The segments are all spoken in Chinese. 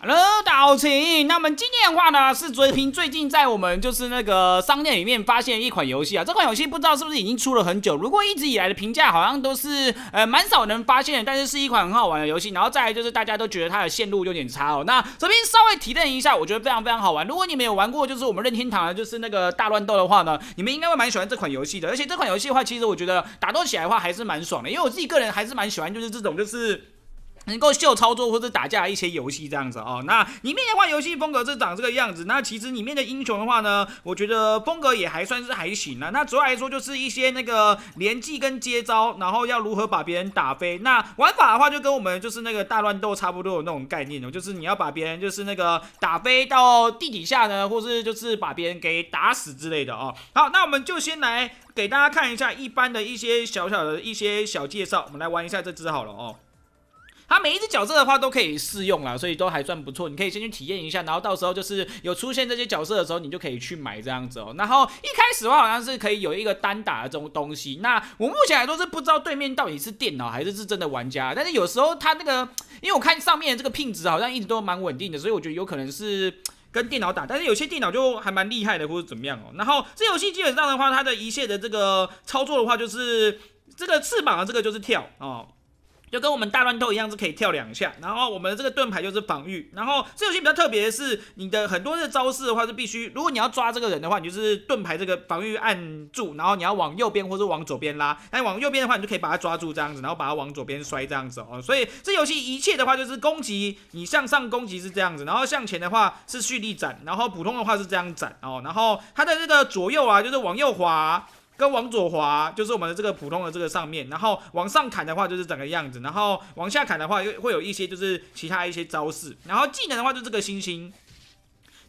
Hello，大家好，请。那么今天的话呢，是追平最近在我们就是那个商店里面发现一款游戏啊。这款游戏不知道是不是已经出了很久，如果一直以来的评价好像都是呃蛮少人发现的，但是是一款很好玩的游戏。然后再来就是大家都觉得它的线路有点差哦。那这边稍微提炼一下，我觉得非常非常好玩。如果你们有玩过就是我们任天堂的就是那个大乱斗的话呢，你们应该会蛮喜欢这款游戏的。而且这款游戏的话，其实我觉得打斗起来的话还是蛮爽的，因为我自己个人还是蛮喜欢就是这种就是。能够秀操作或者打架一些游戏这样子哦，那里面的话游戏风格是长这个样子。那其实里面的英雄的话呢，我觉得风格也还算是还行啊。那主要来说就是一些那个连技跟接招，然后要如何把别人打飞。那玩法的话就跟我们就是那个大乱斗差不多的那种概念哦，就是你要把别人就是那个打飞到地底下呢，或是就是把别人给打死之类的哦。好，那我们就先来给大家看一下一般的一些小小的一些小介绍。我们来玩一下这只好了哦。它每一只角色的话都可以试用啦，所以都还算不错。你可以先去体验一下，然后到时候就是有出现这些角色的时候，你就可以去买这样子哦。然后一开始的话好像是可以有一个单打的这种东西。那我目前来说是不知道对面到底是电脑还是是真的玩家，但是有时候它那个，因为我看上面这个品质好像一直都蛮稳定的，所以我觉得有可能是跟电脑打。但是有些电脑就还蛮厉害的，或者怎么样哦。然后这游戏基本上的话，它的一切的这个操作的话，就是这个翅膀的这个就是跳哦。就跟我们大乱斗一样，是可以跳两下，然后我们的这个盾牌就是防御。然后这游戏比较特别的是，你的很多的招式的话是必须，如果你要抓这个人的话，你就是盾牌这个防御按住，然后你要往右边或者往左边拉。那往右边的话，你就可以把它抓住这样子，然后把它往左边摔这样子哦。所以这游戏一切的话就是攻击，你向上攻击是这样子，然后向前的话是蓄力斩，然后普通的话是这样斩哦。然后它的这个左右啊，就是往右滑。跟往左滑就是我们的这个普通的这个上面，然后往上砍的话就是整个样子，然后往下砍的话又会有一些就是其他一些招式，然后技能的话就这个星星。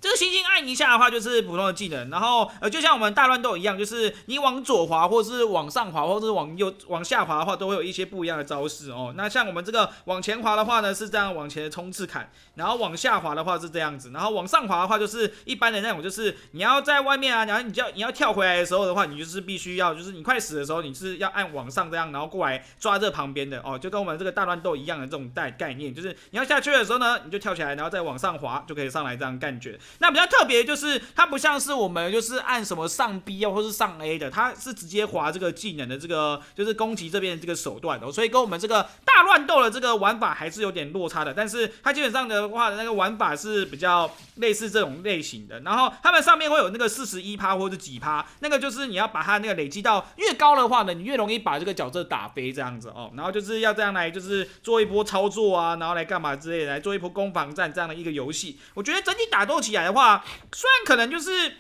这个星星按一下的话，就是普通的技能。然后，呃，就像我们大乱斗一样，就是你往左滑，或者是往上滑，或者是往右、往下滑的话，都会有一些不一样的招式哦。那像我们这个往前滑的话呢，是这样往前的冲刺砍；然后往下滑的话是这样子；然后往上滑的话，就是一般的那种，就是你要在外面啊，然后你要你要跳回来的时候的话，你就是必须要，就是你快死的时候，你是要按往上这样，然后过来抓这旁边的哦，就跟我们这个大乱斗一样的这种概概念，就是你要下去的时候呢，你就跳起来，然后再往上滑，就可以上来这样感觉。那比较特别就是它不像是我们就是按什么上 B 啊或是上 A 的，它是直接划这个技能的这个就是攻击这边的这个手段哦，所以跟我们这个大乱斗的这个玩法还是有点落差的。但是它基本上的话，那个玩法是比较类似这种类型的。然后他们上面会有那个四十一趴或者几趴，那个就是你要把它那个累积到越高的话呢，你越容易把这个角色打飞这样子哦。然后就是要这样来就是做一波操作啊，然后来干嘛之类的，来做一波攻防战这样的一个游戏。我觉得整体打斗起来来的话。虽然可能就是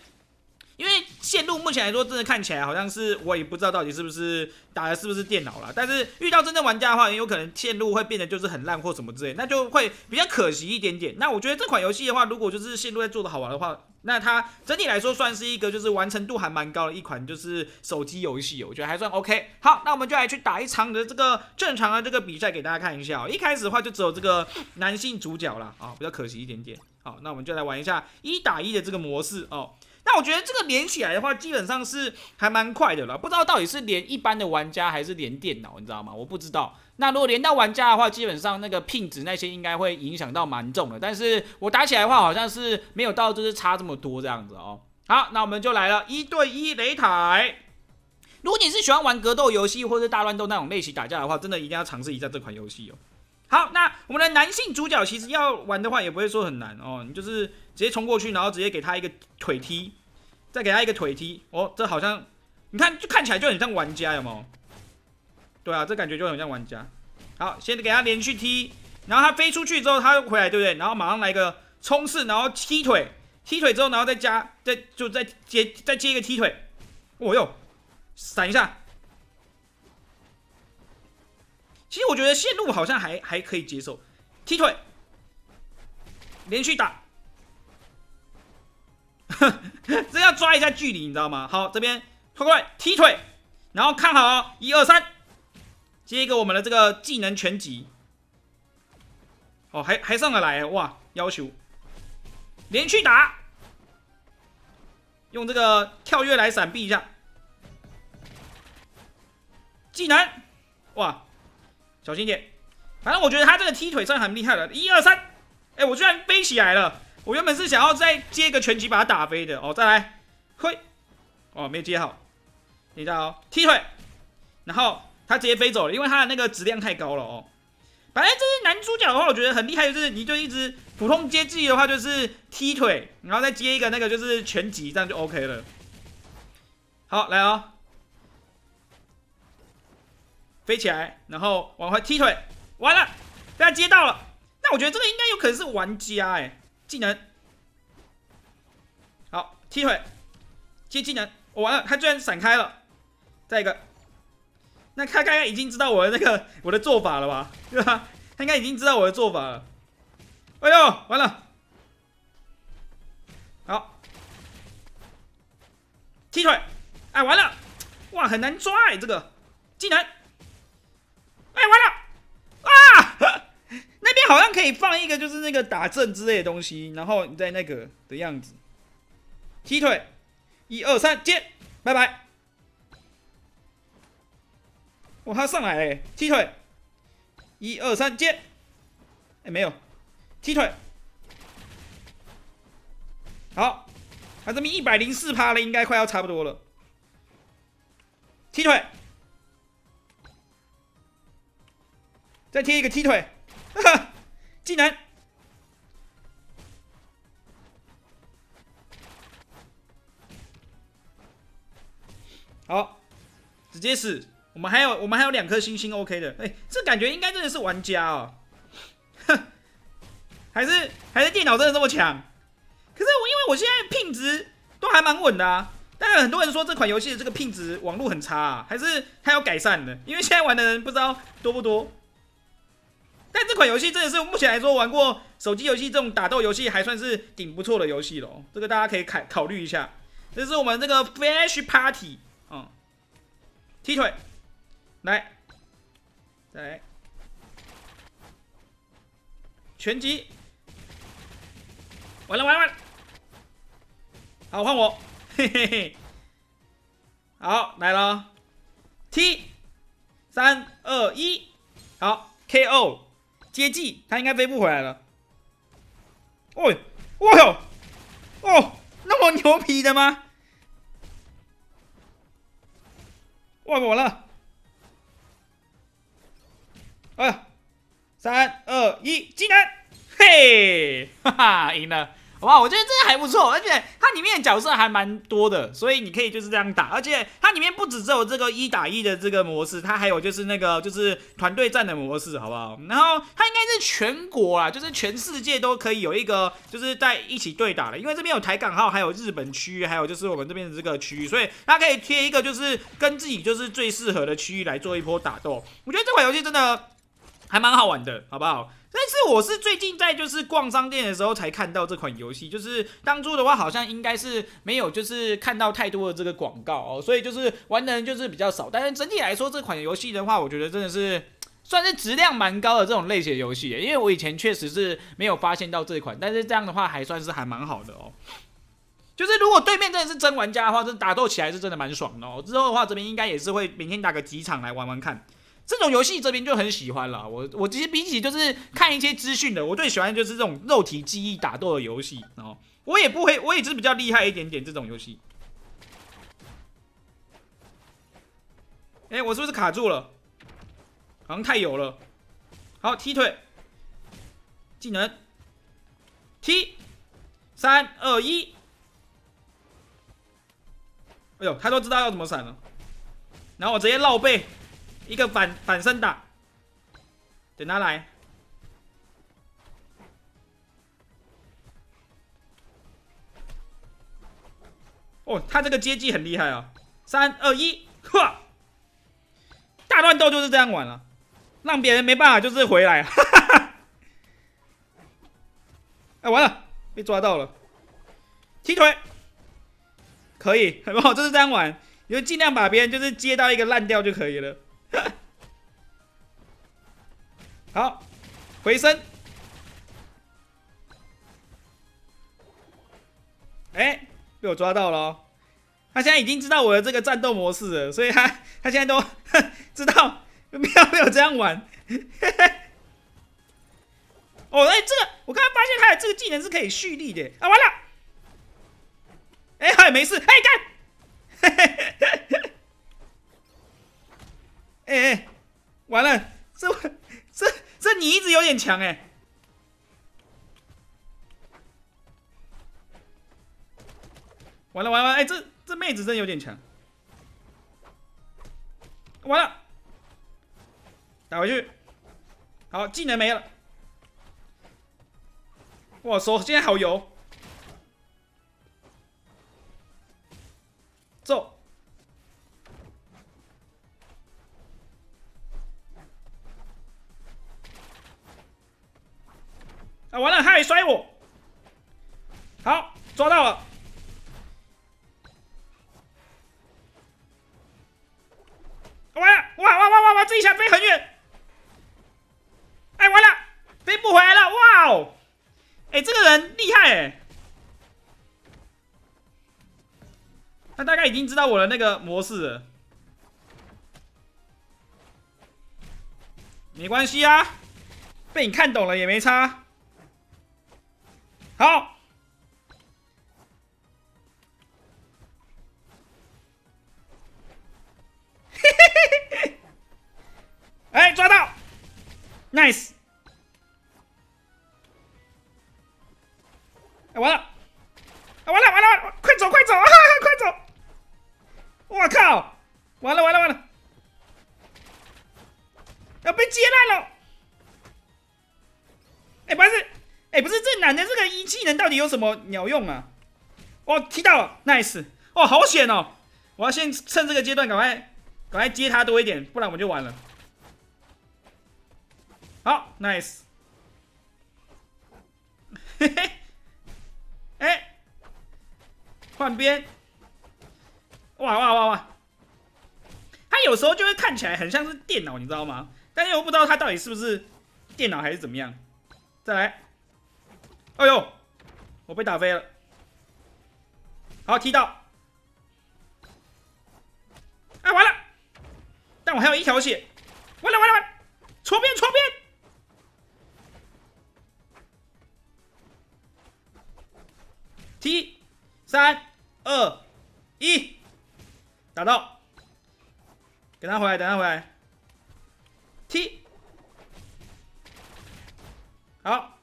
因为线路目前来说，真的看起来好像是我也不知道到底是不是打的是不是电脑了。但是遇到真正玩家的话，也有可能线路会变得就是很烂或什么之类，那就会比较可惜一点点。那我觉得这款游戏的话，如果就是线路在做的好玩的话，那它整体来说算是一个就是完成度还蛮高的一款就是手机游戏，我觉得还算 OK。好，那我们就来去打一场的这个正常的这个比赛给大家看一下。一开始的话就只有这个男性主角了啊，比较可惜一点点。好，那我们就来玩一下一打一的这个模式哦。那我觉得这个连起来的话，基本上是还蛮快的了。不知道到底是连一般的玩家还是连电脑，你知道吗？我不知道。那如果连到玩家的话，基本上那个品质那些应该会影响到蛮重的。但是我打起来的话，好像是没有到就是差这么多这样子哦。好，那我们就来了，一对一擂台。如果你是喜欢玩格斗游戏或者大乱斗那种类型打架的话，真的一定要尝试一下这款游戏哦。好，那我们的男性主角其实要玩的话，也不会说很难哦。你就是直接冲过去，然后直接给他一个腿踢。再给他一个腿踢哦，这好像你看，就看起来就很像玩家，有没有？对啊，这感觉就很像玩家。好，先给他连续踢，然后他飞出去之后，他又回来，对不对？然后马上来个冲刺，然后踢腿，踢腿之后，然后再加，再就再接再接一个踢腿。哦哟，闪一下。其实我觉得线路好像还还可以接受，踢腿，连续打。这要抓一下距离，你知道吗？好，这边快快踢腿，然后看好哦，一二三，接一个我们的这个技能全集。哦，还还上得来哇！要求连续打，用这个跳跃来闪避一下。技能，哇，小心点。反正我觉得他这个踢腿算很厉害了，一二三，哎，我居然飞起来了！我原本是想要再接一个拳击把他打飞的。哦，再来，嘿，哦，没接好，等一下哦，踢腿，然后他直接飞走了，因为他的那个质量太高了哦。反正这是男主角的话，我觉得很厉害，就是你就一直普通接技的话，就是踢腿，然后再接一个那个就是拳击，这样就 OK 了。好，来哦，飞起来，然后往回踢腿，完了，被他接到了。那我觉得这个应该有可能是玩家哎，技能。好，踢腿，接技能，我完了，他居然闪开了。再一个。那他刚刚已经知道我的那个我的做法了吧？对吧？他应该已经知道我的做法了。哎呦，完了！好，踢腿，哎，完了！哇，很难抓哎，这个技能。哎，完了！啊！那边好像可以放一个，就是那个打阵之类的东西，然后你在那个的样子。踢腿，一二三，接，拜拜。哇，他上来哎，踢腿，一二三接，哎没有，踢腿，好，他这边一百零四趴了，应该快要差不多了，踢腿，再贴一个踢腿，哈 哈，技能，好，直接死。我们还有，我们还有两颗星星，OK 的。哎，这感觉应该真的是玩家哦，哼，还是还是电脑真的这么强？可是我因为我现在品质都还蛮稳的啊，但是很多人说这款游戏的这个品质网络很差，啊，还是它要改善的。因为现在玩的人不知道多不多。但这款游戏真的是目前来说玩过手机游戏这种打斗游戏还算是顶不错的游戏了，这个大家可以考考虑一下。这是我们这个 Flash Party，嗯，踢腿。来，再来，拳击，完了完了完了，好换我，嘿嘿嘿，好来了，T，三二一，好 KO，接技，他应该飞不回来了，哦，哇哟，哦，那么牛皮的吗？哇完了。哎呀，三二一，技能，嘿，哈哈，赢了，好不好？我觉得这个还不错，而且它里面的角色还蛮多的，所以你可以就是这样打，而且它里面不只只有这个一打一的这个模式，它还有就是那个就是团队战的模式，好不好？然后它应该是全国啊，就是全世界都可以有一个就是在一起对打的，因为这边有台港号，还有日本区域，还有就是我们这边的这个区域，所以它可以贴一个就是跟自己就是最适合的区域来做一波打斗。我觉得这款游戏真的。还蛮好玩的，好不好？但是我是最近在就是逛商店的时候才看到这款游戏，就是当初的话好像应该是没有就是看到太多的这个广告哦，所以就是玩的人就是比较少。但是整体来说，这款游戏的话，我觉得真的是算是质量蛮高的这种类型游戏，因为我以前确实是没有发现到这款，但是这样的话还算是还蛮好的哦。就是如果对面真的是真玩家的话，这打斗起来是真的蛮爽的哦。之后的话，这边应该也是会每天打个几场来玩玩看。这种游戏这边就很喜欢了，我我其实比起就是看一些资讯的，我最喜欢就是这种肉体记忆打斗的游戏哦。我也不会，我也只是比较厉害一点点这种游戏。哎，我是不是卡住了？好像太油了。好，踢腿，技能，踢，三二一。哎呦，他都知道要怎么闪了，然后我直接绕背。一个反反身打，等他来。哦，他这个接技很厉害啊！三二一，呵！大乱斗就是这样玩了，让别人没办法，就是回来。哈哈哈！哎，完了，被抓到了，踢腿，可以，很 好，就是这样玩，你就尽量把别人就是接到一个烂掉就可以了。好，回身。哎，被我抓到了！他现在已经知道我的这个战斗模式了，所以他 他现在都 知道不要被我这样玩。哦，哎，这个我刚刚发现他的这个技能是可以蓄力的啊！完了，哎，还没事，哎干，哎哎，完了，这这这你一直有点强哎，完了完了，哎，这这妹子真有点强，完了，打回去，好，技能没了。哇，手现在好油！走！完了，他还摔我！好，抓到了！完了，哇哇哇哇哇！这一下飞很远！哎，完了，飞不回来了！哇哦！哎，这个人厉害哎！他大概已经知道我的那个模式了。没关系啊，被你看懂了也没差。好，嘿嘿嘿嘿嘿！哎，抓到，nice。完了，完了，完了，完了！快走，快走啊！快走！我靠！完了，完了，完了！要被接烂了！哎，不是，哎，不是，这男的这个一技能到底有什么鸟用啊？哦，踢到了，nice！哦，好险哦！我要先趁这个阶段赶快赶快接他多一点，不然我就完了。好，nice！嘿嘿。哎，换边！哇哇哇哇！他有时候就会看起来很像是电脑，你知道吗？但是又不知道他到底是不是电脑还是怎么样。再来！哎呦，我被打飞了。好，踢到！哎，完了！但我还有一条血。完了完了完了！搓边搓边踢三二一，打到，等他回来，等他回来。踢，好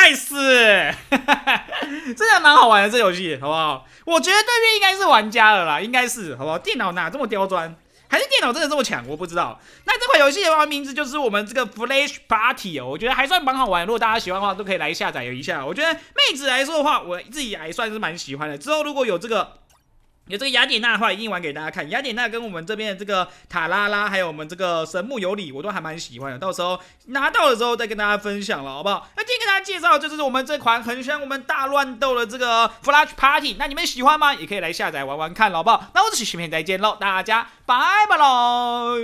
，Nice，真的蛮好玩的这游戏，好不好？我觉得对面应该是玩家了啦，应该是，好不好？电脑哪这么刁钻？还是电脑真的这么强？我不知道。那这款游戏的话，名字就是我们这个 Flash Party 哦，我觉得还算蛮好玩。如果大家喜欢的话，都可以来下载一下。我觉得妹子来说的话，我自己还算是蛮喜欢的。之后如果有这个有这个雅典娜的话，一定玩给大家看。雅典娜跟我们这边的这个塔拉拉，还有我们这个神木有里，我都还蛮喜欢的。到时候拿到了之后再跟大家分享了，好不好？那今天跟大家介绍就是我们这款很像我们大乱斗的这个 Flash Party。那你们喜欢吗？也可以来下载玩玩看，好不好？那我们下期片再见喽，大家拜拜喽。